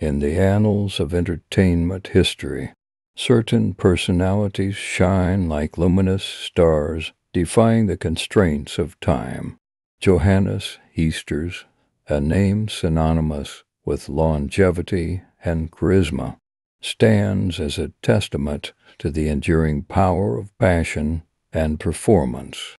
In the annals of entertainment history, certain personalities shine like luminous stars, defying the constraints of time. Johannes Heesters, a name synonymous with longevity and charisma, stands as a testament to the enduring power of passion and performance.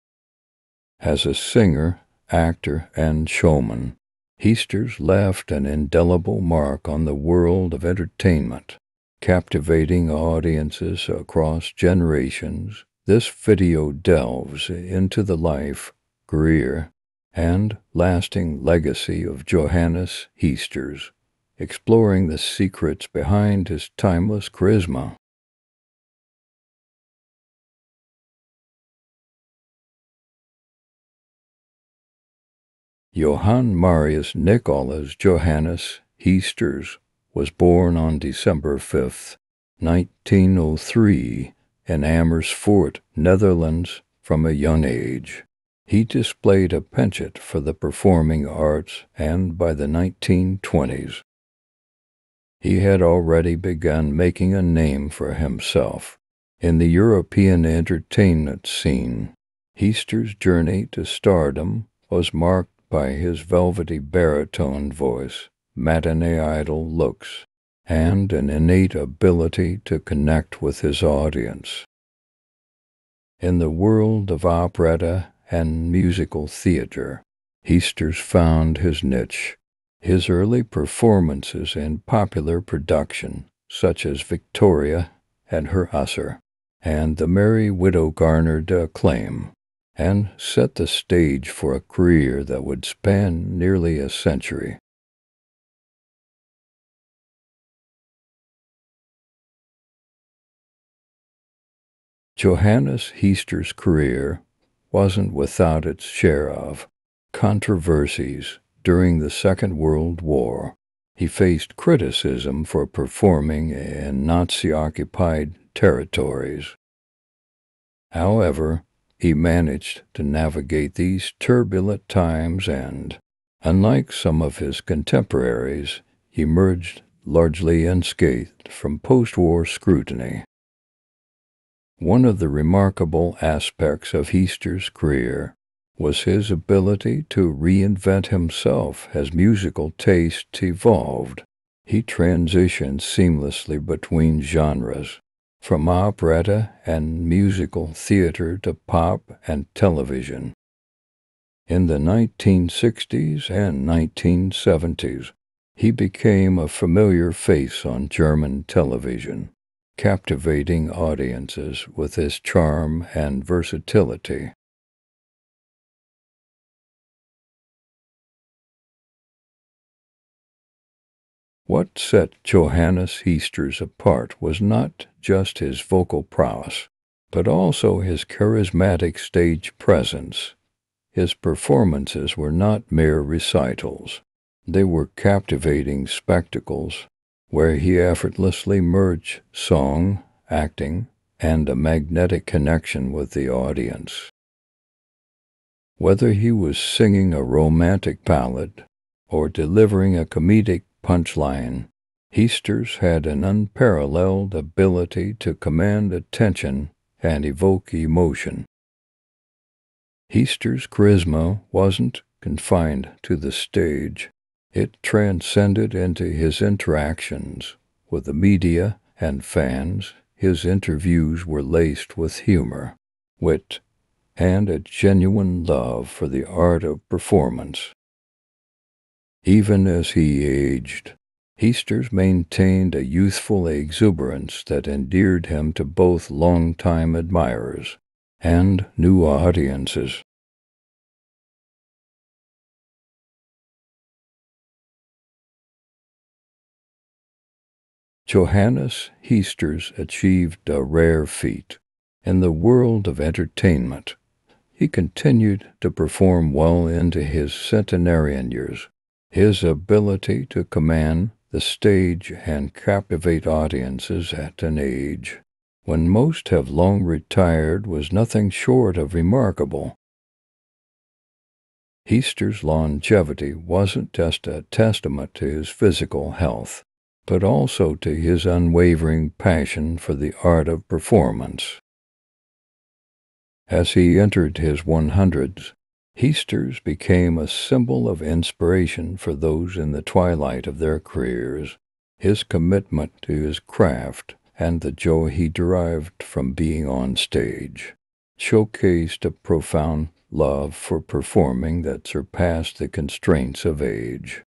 As a singer, actor, and showman, Heesters left an indelible mark on the world of entertainment, captivating audiences across generations. This video delves into the life, career, and lasting legacy of Johannes Heesters, exploring the secrets behind his timeless charisma. Johann Marius Nicolaas Johannes Heesters was born on December 5, 1903, in Amersfoort, Netherlands, from a young age. He displayed a penchant for the performing arts, and by the 1920s, he had already begun making a name for himself in the European entertainment scene. Heester's journey to stardom was marked by his velvety baritone voice, matinee idol looks, and an innate ability to connect with his audience. In the world of operetta and musical theater, Heesters found his niche. His early performances in popular production, such as Victoria and her Hussar, and The Merry Widow garnered acclaim and set the stage for a career that would span nearly a century. Johannes Heester's career wasn't without its share of controversies during the Second World War. He faced criticism for performing in Nazi occupied territories. However, he managed to navigate these turbulent times and, unlike some of his contemporaries, emerged largely unscathed from post war scrutiny. One of the remarkable aspects of Heester's career was his ability to reinvent himself as musical tastes evolved. He transitioned seamlessly between genres, from operetta and musical theater to pop and television. In the 1960s and 1970s, he became a familiar face on German television, captivating audiences with his charm and versatility. What set Johannes Heesters apart was not just his vocal prowess, but also his charismatic stage presence. His performances were not mere recitals. They were captivating spectacles where he effortlessly merged song, acting, and a magnetic connection with the audience. Whether he was singing a romantic ballad or delivering a comedic punchline. Heesters had an unparalleled ability to command attention and evoke emotion. Heester's charisma wasn't confined to the stage. It transcended into his interactions with the media and fans. His interviews were laced with humor, wit, and a genuine love for the art of performance. Even as he aged, Heesters maintained a youthful exuberance that endeared him to both long-time admirers and new audiences. Johannes Heesters achieved a rare feat in the world of entertainment. He continued to perform well into his centenarian years his ability to command the stage and captivate audiences at an age when most have long retired was nothing short of remarkable. Heester's longevity wasn't just a testament to his physical health, but also to his unwavering passion for the art of performance. As he entered his 100s, Heester's became a symbol of inspiration for those in the twilight of their careers. His commitment to his craft and the joy he derived from being on stage showcased a profound love for performing that surpassed the constraints of age.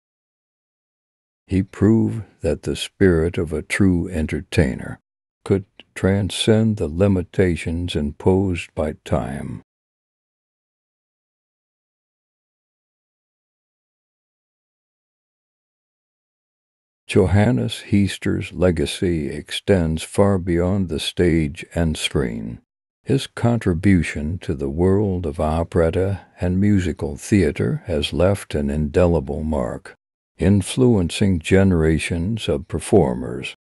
He proved that the spirit of a true entertainer could transcend the limitations imposed by time. Johannes Heester's legacy extends far beyond the stage and screen. His contribution to the world of operetta and musical theater has left an indelible mark, influencing generations of performers.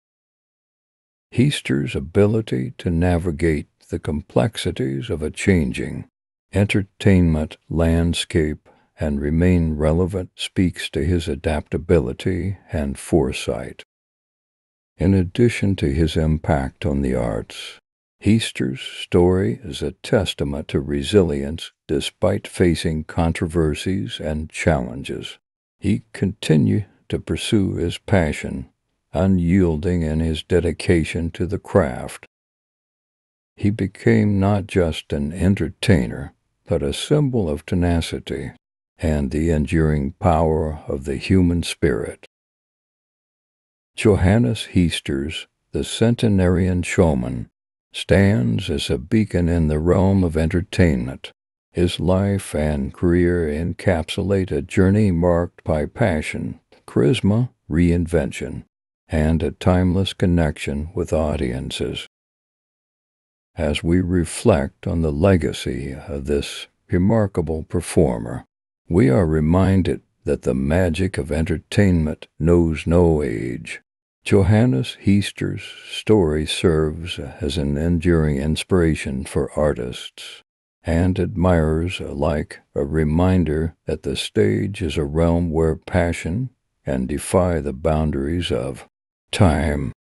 Heester's ability to navigate the complexities of a changing entertainment landscape and remain relevant speaks to his adaptability and foresight. In addition to his impact on the arts, Heester's story is a testament to resilience despite facing controversies and challenges. He continued to pursue his passion, unyielding in his dedication to the craft. He became not just an entertainer, but a symbol of tenacity and the enduring power of the human spirit. Johannes Heesters, The Centenarian Showman stands as a beacon in the realm of entertainment. His life and career encapsulate a journey marked by passion, charisma, reinvention, and a timeless connection with audiences. As we reflect on the legacy of this remarkable performer, we are reminded that the magic of entertainment knows no age. Johannes Heester's story serves as an enduring inspiration for artists and admirers alike, a reminder that the stage is a realm where passion can defy the boundaries of time.